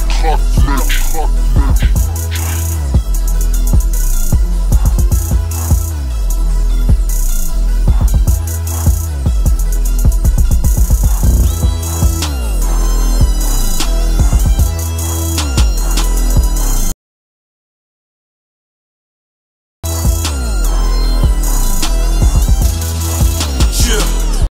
crack, bitch.